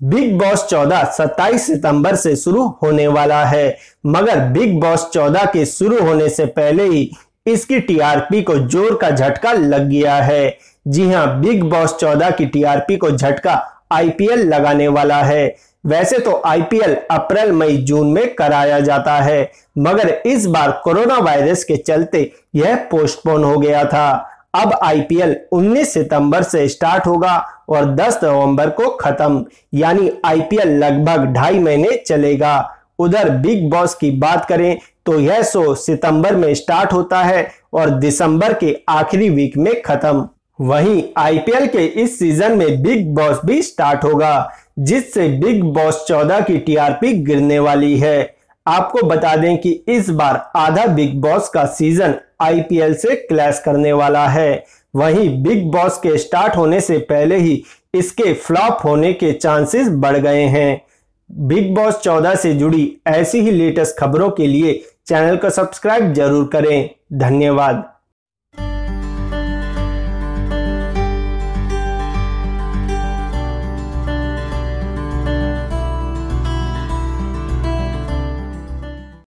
Big boss 14 27 सितंबर से शुरू होने वाला है। मगर बिग बॉस 14 के शुरू होने से पहले ही इसकी टीआरपी को ज़ोर का झटका लग गया है। जी हाँ, बिग बॉस 14 की टीआरपी को झटका आईपीएल लगाने वाला है। वैसे तो आईपीएल अप्रैल, मई, जून में कराया जाता है, मगर इस बार कोरोना वायरस के चलते यह पोस्टपोन हो गया था। अब आईपीएल 19 सितंबर से स्टार्ट होगा और 10 नवंबर को खत्म, यानी आईपीएल लगभग ढाई महीने चलेगा। उधर बिग बॉस की बात करें तो यह शो सितंबर में स्टार्ट होता है और दिसंबर के आखिरी वीक में खत्म। वहीं आईपीएल के इस सीज़न में बिग बॉस भी स्टार्ट होगा, जिससे बिग बॉस 14 की टीआरपी गिरने वाली है। आपको बता दें कि इस बार आधा बिग बॉस का सीज़न आईपीएल से क्लैश करने वाला है। वहीं बिग बॉस के स्टार्ट होने से पहले ही इसके फ्लॉप होने के चांसेस बढ़ गए हैं। बिग बॉस 14 से जुड़ी ऐसी ही लेटेस्ट खबरों के लिए चैनल को सब्सक्राइब ज़रूर करें। धन्यवाद।